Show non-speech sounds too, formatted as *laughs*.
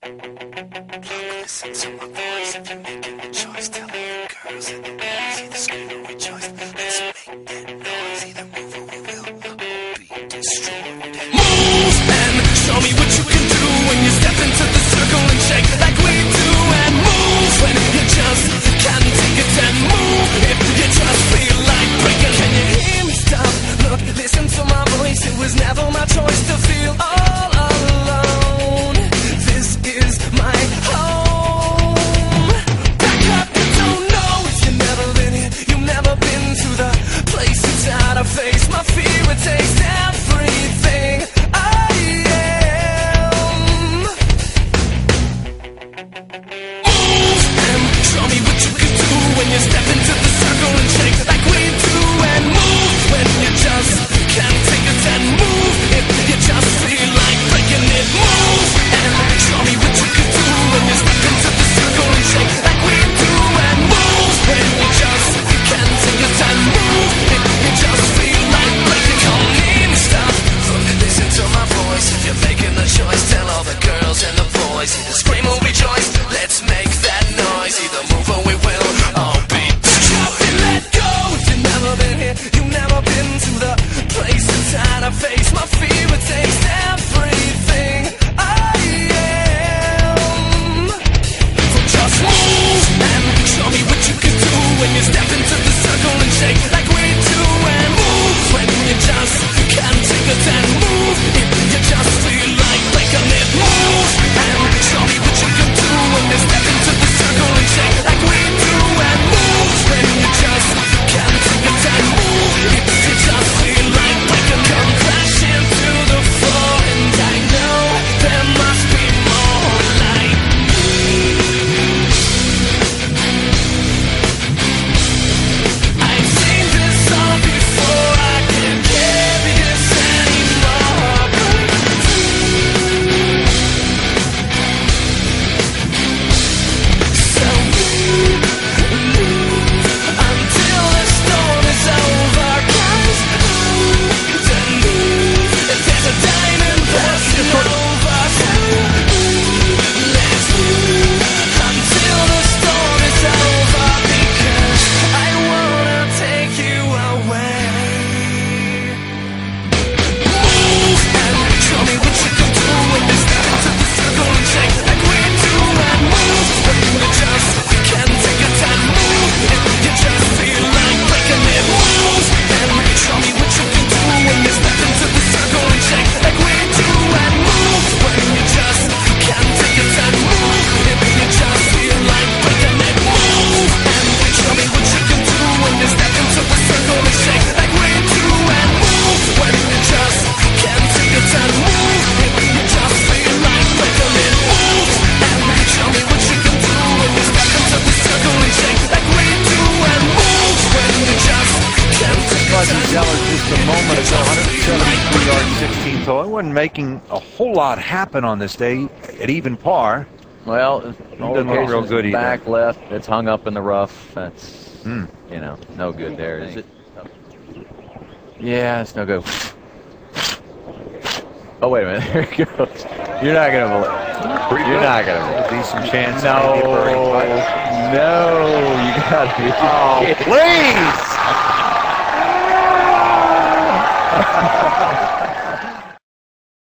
Listen to my voice if you're making a choice. Telling the girls in the back, see the screen. a moment ago, 173 yards, 16 total. I wasn't making a whole lot happen on this day at even par. Well, doesn't look real good back left. It's hung up in the rough. That's mm. you know no good there, is it? Yeah, it's no good. Oh wait a minute, *laughs* there it goes. You're not gonna believe. Pretty You're good. not gonna believe. There'll be some chance. No, no, you gotta be. Oh, please. Ha ha ha ha!